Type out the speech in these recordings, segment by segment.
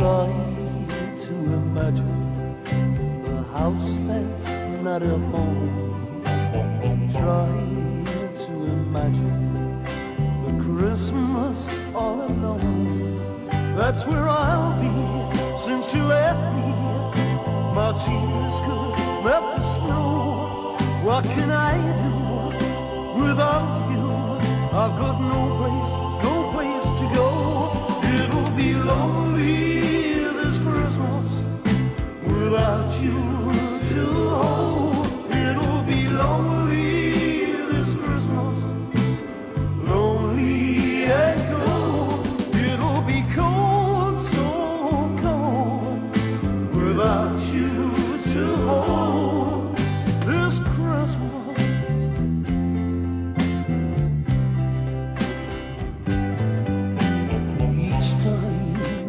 Try to imagine a house that's not a home. Try to imagine a Christmas all alone. That's where I'll be since you left me. My tears could melt the snow. What can I do without you? I've got no place,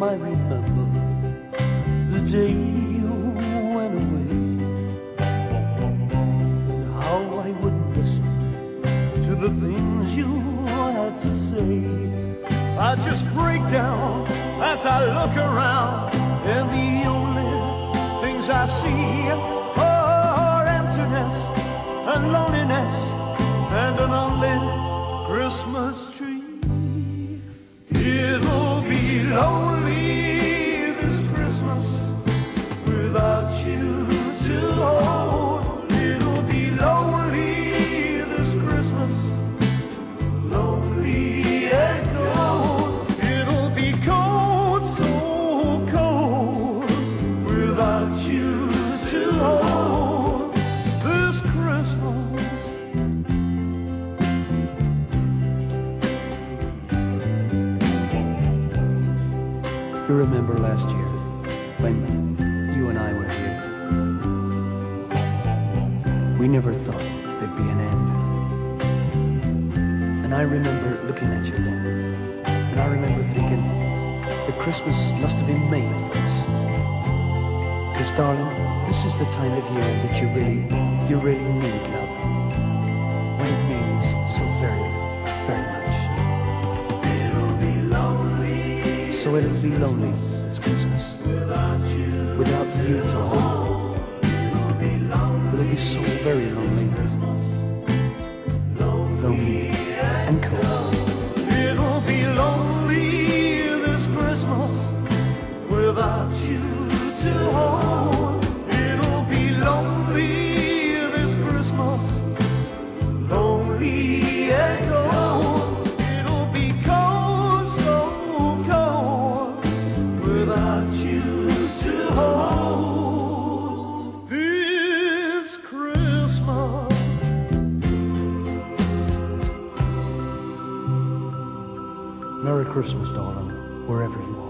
I remember the day you went away and how I wouldn't listen to the things you had to say. I just break down as I look around, and the only things I see are emptiness and loneliness and an unlit Christmas tree. You remember last year when you and I were here? We never thought there'd be an end. And I remember looking at you then. And I remember thinking that Christmas must have been made for us. Because, darling, this is the time of year that you really, you really need love. So it'll be lonely this Christmas without you to hold. It'll be so very lonely, lonely and cold. It'll be lonely this Christmas without you to hold. Merry Christmas, darling, wherever you